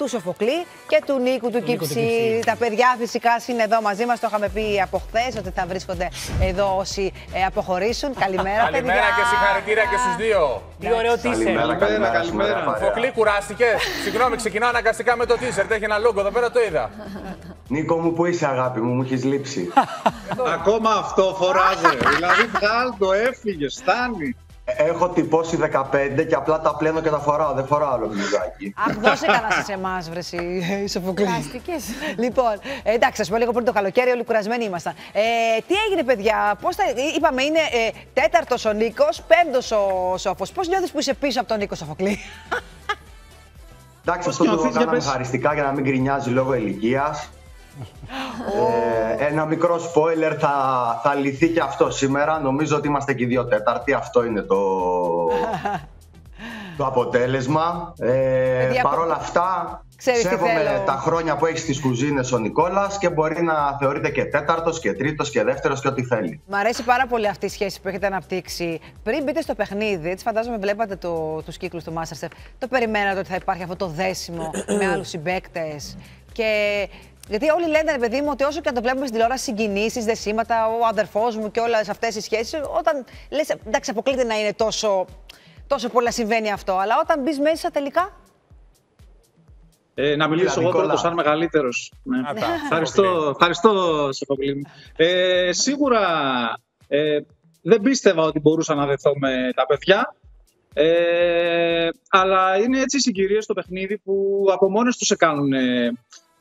του Σοφοκλή και του Νίκου του Κυψή. Τα παιδιά φυσικά είναι εδώ μαζί μας. Το είχαμε πει από χθες ότι θα βρίσκονται εδώ όσοι ε, αποχωρήσουν. Καλημέρα, παιδιά. Καλημέρα και συγχαρητήρια και στους δύο. Τι ωραίο τίσερ. Καλημέρα, καλημέρα. καλημέρα. Φοκλή, κουράστηκε. Συγγνώμη, ξεκινάω αναγκαστικά με το τίσερ. Έχει ένα λόγο εδώ πέρα, το είδα. Νίκο μου, πού είσαι αγάπη μου, μου έχεις λείψει. Ακόμα αυτό φοράζε. δηλαδή βγάλ το, έφυγε, φτάνει. Έχω τυπώσει 15 και απλά τα πλένω και τα φοράω. Δεν φοράω άλλο μπλουζάκι. Αχ, δώσε κανένα σε εμάς, βρε η Σοφοκλή. Πλαστικές. Λοιπόν, ε, εντάξει, α πούμε λίγο πριν το καλοκαίρι, όλοι κουρασμένοι ήμασταν. Ε, τι έγινε, παιδιά, πώς θα, είπαμε είναι ε, τέταρτος ο Νίκος, πέμπτος ο Σόφος. Πώς νιώθεις που είσαι πίσω από τον Νίκο Σοφοκλή; Εντάξει, αυτό το νιώθεις, για κάναμε πες. χαριστικά για να μην γκρινιάζει λόγω ηλικίας. Ε, ένα μικρό spoiler θα, θα λυθεί και αυτό σήμερα. Νομίζω ότι είμαστε και οι δύο τέταρτοι. Αυτό είναι το, το αποτέλεσμα. Ε, Παιδιά, Παρ' όλα αυτά, Ξέρεις τι σέβομαι θέλω. τα χρόνια που έχεις στις κουζίνες ο Νικόλας και μπορεί να θεωρείται και τέταρτος και τρίτος και δεύτερος και ό,τι θέλει. Μ' αρέσει πάρα πολύ αυτή η σχέση που έχετε αναπτύξει. Πριν μπείτε στο παιχνίδι, έτσι φαντάζομαι βλέπατε το, τους κύκλους του Masterchef, το περιμένατε ότι θα υπάρχει αυτό το δέσιμο με άλλους συμπαίκτες. Και γιατί όλοι λένε, ρε παιδί μου, ότι όσο και αν το βλέπουμε στην τηλεόραση, συγκινήσεις, δεσίματα, ο αδερφός μου και όλες αυτές οι σχέσεις, όταν λες, εντάξει, αποκλείται να είναι τόσο, τόσο πολλά συμβαίνει αυτό, αλλά όταν μπεις μέσα τελικά, Ε, να μιλήσω Έλα, εγώ Νικόλα. πρώτος σαν μεγαλύτερος. Ναι. Α, τα, Ευχαριστώ, Σοφοκλή. ευχαριστώ Σοφοκλή μου. Ε, σίγουρα ε, δεν πίστευα ότι μπορούσα να δεθώ με τα παιδιά. Ε, αλλά είναι έτσι οι συγκυρίες στο παιχνίδι που από μόνες τους σε κάνουν ε,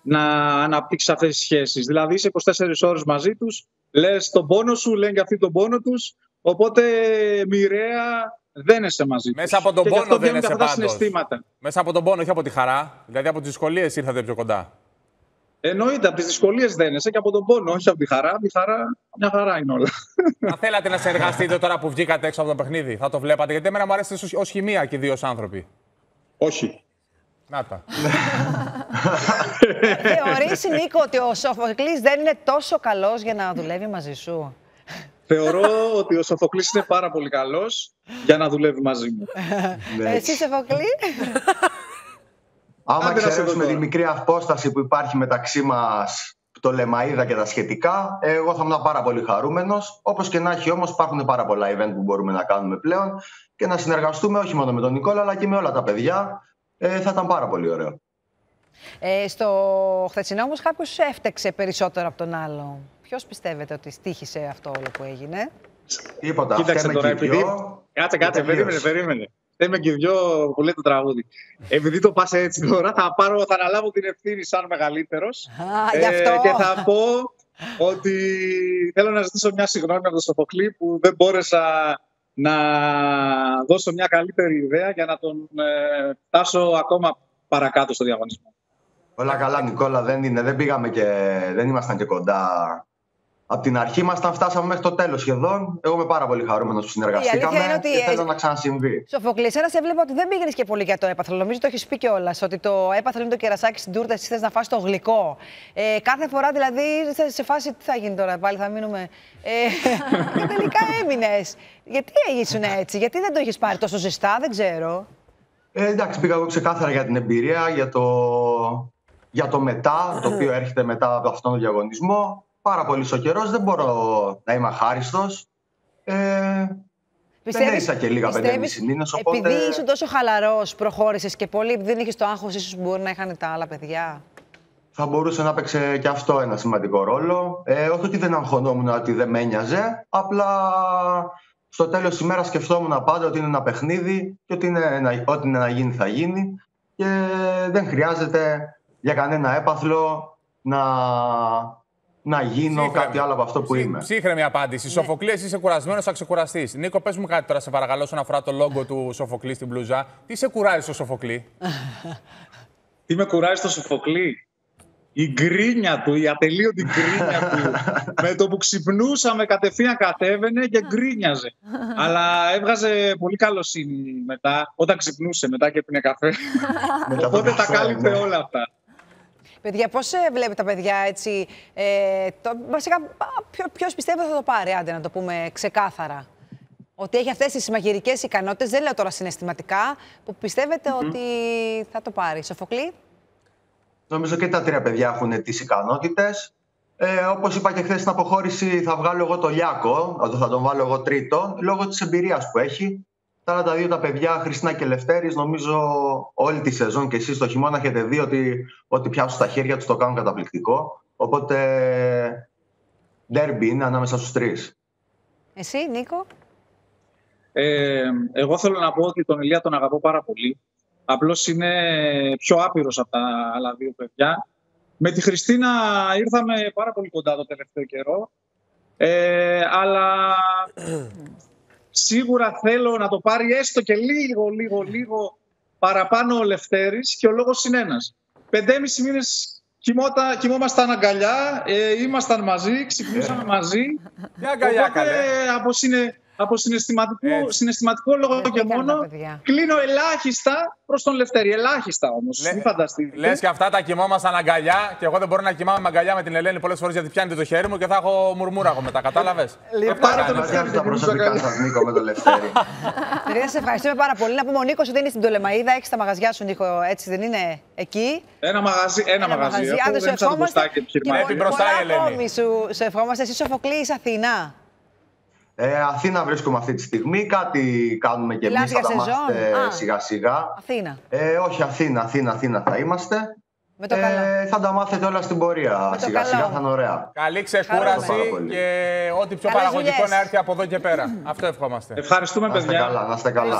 να αναπτύξεις αυτές τις σχέσεις. Δηλαδή είσαι 24 ώρες μαζί τους, λες τον πόνο σου, λένε και αυτοί τον πόνο τους, οπότε μοιραία δένεσαι μαζί τους. Μέσα από τον Και γι' πόνο αυτό βγαίνουν δένεσαι και αυτά τα πάντως. συναισθήματα. Μέσα από τον πόνο, όχι από τη χαρά. Δηλαδή από τις δυσκολίες ήρθατε πιο κοντά. Εννοείται, από τις δυσκολίες δένεσαι και από τον πόνο, όχι από τη χαρά. Από τη χαρά, μια χαρά είναι όλα. Θα θέλατε να συνεργαστείτε τώρα που βγήκατε έξω από το παιχνίδι. Θα το βλέπατε. Γιατί εμένα μου αρέσει ως χημεία και οι δύο ως άνθρωποι. όχι. Να τα. θεωρείς Νίκο ότι ο Σοφοκλής δεν είναι τόσο καλός για να δουλεύει μαζί σου; Θεωρώ ότι ο Σοφοκλής είναι πάρα πολύ καλός για να δουλεύει μαζί μου. Ναι. Εσύ Σοφοκλή; Άμα Άντε να σε δω εξαιρέσουμε τη τώρα. μικρή απόσταση που υπάρχει μεταξύ μας, το Λεμαίδα και τα σχετικά, εγώ θα ήμουν πάρα πολύ χαρούμενος. Όπως και να έχει όμως, υπάρχουν πάρα πολλά event που μπορούμε να κάνουμε πλέον και να συνεργαστούμε όχι μόνο με τον Νικόλα, αλλά και με όλα τα παιδιά. Ε, θα ήταν πάρα πολύ ωραίο. Ε, στο χθεσινό όμως κάποιος έφτεξε περισσότερο από τον άλλο. Ποιος πιστεύετε ότι στήχησε αυτό όλο που έγινε; Τίποτα. Κοίταξε φταίμε τώρα, και οι επειδή. δυο. Κάτσε, κάτσε, Και τελείωσε. περίμενε, περίμενε. Θέμε και δυο που λέει το τραγούδι. Επειδή το πας έτσι τώρα, θα, πάρω, θα αναλάβω την ευθύνη σαν μεγαλύτερος. Α, γι' αυτό. Ε, και θα πω ότι θέλω να ζητήσω μια συγγνώμη από τον Σοφοκλή που δεν μπόρεσα να δώσω μια καλύτερη ιδέα για να τον ε, φτάσω ακόμα παρακάτω στο διαγωνισμό. Όλα καλά, Νικόλα, δεν είναι. Δεν πήγαμε και δεν ήμασταν και κοντά. Από την αρχή ήμασταν, φτάσαμε μέχρι το τέλος σχεδόν. Εγώ είμαι πάρα πολύ χαρούμενος που συνεργαστήκαμε είναι ότι, και ε, θέλω να ξανασυμβεί. Σοφοκλής, ένας έβλεπα ότι δεν πήγαινες και πολύ για το έπαθλο. Νομίζω το έχεις πει κιόλας. Ότι το έπαθλο είναι το κερασάκι στην τούρτα, εσύ θες να φας το γλυκό. Ε, κάθε φορά δηλαδή σε, σε φάση τι θα γίνει τώρα, πάλι θα μείνουμε; Ε, και τελικά έμεινες. Γιατί ήσουν έτσι, γιατί δεν το έχεις πάρει τόσο ζεστά, δεν ξέρω. Ε, εντάξει, πήγα εγώ ξεκάθαρα για την εμπειρία, για το, για το μετά, το οποίο έρχεται μετά από αυτόν τον διαγωνισμό. Πάρα πολύ ο καιρό, δεν μπορώ να είμαι αχάριστος. Ε, δεν έζησα και λίγα πιστεύεις, 5,5 μήνες, οπότε- Επειδή ήσουν τόσο χαλαρός, προχώρησες και πολύ, επειδή δεν είχες το άγχος, ίσως μπορεί να είχαν τα άλλα παιδιά. θα μπορούσε να παίξει και αυτό ένα σημαντικό ρόλο. Ε, όχι ότι δεν αγχωνόμουν ότι δεν με ένοιαζε, απλά στο τέλος της ημέρας σκεφτόμουν πάντα ότι είναι ένα παιχνίδι και ότι είναι να, ό,τι είναι να γίνει θα γίνει και δεν χρειάζεται για κανένα έπαθλο να, να γίνω Ψύχρεμη. κάτι άλλο από αυτό που Ψύ- είμαι. Ψύχρεμη απάντηση. Ναι. Σοφοκλής, εσύ είσαι κουρασμένος, θα ξεκουραστεί. Νίκο, πες μου κάτι τώρα, σε παρακαλώ, όσον αφορά το λόγο του Σοφοκλή στην μπλούζα. Τι σε κουράζει στο Σοφοκλή; Τι με κουράζει στο Σοφοκλή; Η γκρίνια του, η ατελείωτη γκρίνια του. με το που ξυπνούσαμε κατευθείαν κατέβαινε και γκρίνιαζε. Αλλά έβγαζε πολύ καλοσύνη μετά, όταν ξυπνούσε μετά και πίνε καφέ. Μετά το Οπότε τα καφέ, κάλυπτε ναι. όλα αυτά. Παιδιά, πώς βλέπετε τα παιδιά έτσι. Ε, το, βασικά, ποιο πιστεύετε θα το πάρει, άντε να το πούμε ξεκάθαρα. Ότι έχει αυτές τις μαγειρικές ικανότητες, δεν λέω τώρα συναισθηματικά, που πιστευετε ότι θα το πάρει. Σοφοκλή; Νομίζω και τα τρία παιδιά έχουν τις ικανότητες. Ε, Όπως είπα και χθες στην αποχώρηση, θα βγάλω εγώ το Λιάκο, θα τον βάλω εγώ τρίτο, λόγω της εμπειρίας που έχει. Τα άλλα τα δύο τα παιδιά, Χριστίνα και Λευτέρης, νομίζω όλη τη σεζόν και εσείς το χειμώνα έχετε δει ότι ό,τι πιάσουν στα χέρια τους το κάνουν καταπληκτικό. Οπότε, ντέρμπι είναι ανάμεσα στους τρεις. Εσύ, Νίκο; Ε, εγώ θέλω να πω ότι τον Ηλία τον αγαπώ πάρα πολύ. Απλώς είναι πιο άπειρος από τα άλλα δύο παιδιά. Με τη Χριστίνα ήρθαμε πάρα πολύ κοντά το τελευταίο καιρό. Ε, αλλά σίγουρα θέλω να το πάρει έστω και λίγο, λίγο, λίγο παραπάνω ο Λευτέρης και ο λόγος είναι ένας. Πεντέμισι μήνες κοιμώτα, κοιμόμασταν αγκαλιά, ε, ήμασταν μαζί, ξυπνούσαμε μαζί. Για αγκαλιά, Οπότε καλέ. από, συνε, από συναισθηματικό, Έτσι. συναισθηματικό λόγο Δεν και το κάνουν τα μόνο παιδιά. κλείνω ελάχιστα προς τον Λευτέρη. Ελάχιστα όμως, Λε- μην φανταστείτε. Λες και αυτά τα κοιμόμασταν αγκαλιά και εγώ δεν μπορώ να κοιμάμαι με αγκαλιά με την Ελένη πολλές φορές γιατί πιάνετε το χέρι μου και θα έχω μουρμούρα εγώ μετά. Κατάλαβες; Ε, πάρε τον Μας Λευτέρη τα την μπλούζα προσωπικά καλή. σας, Νίκο, με το Λευτέρη. Παιδιά, σε ευχαριστούμε πάρα πολύ. Να πούμε ο Νίκος ότι είναι στην Τολεμαίδα, έχει τα μαγαζιά σου, Νίκο, έτσι δεν είναι εκεί; Ένα μαγαζί, ένα, μαγαζί. Άντε, Αυτό σου δεν είναι σαν το ευχόμαστε. μπουστάκι Και επιχειρηματικό. Πρέπει πολλά μπροστά η Ελένη. ακόμη σου, σου ευχόμαστε. Εσύ Σοφοκλής, είσαι Αθηνά. Ε, Αθήνα βρίσκομαι αυτή τη στιγμή. Κάτι κάνουμε και Μιλάς εμείς, θα για τα σεζόν; μάθετε Α. σιγά σιγά. Αθήνα. Ε, όχι, Αθήνα, Αθήνα, Αθήνα θα είμαστε. Με το καλό. θα τα μάθετε όλα στην πορεία. Με το Σιγά σιγά καλό. θα είναι ωραία. Καλή Χαρούμε. ξεκούραση Πάρα πολύ. και ό,τι πιο Καλές παραγωγικό δουλειές. να έρθει από εδώ και πέρα. Αυτό ευχόμαστε. Ευχαριστούμε, Να είστε παιδιά. καλά, να είστε καλά.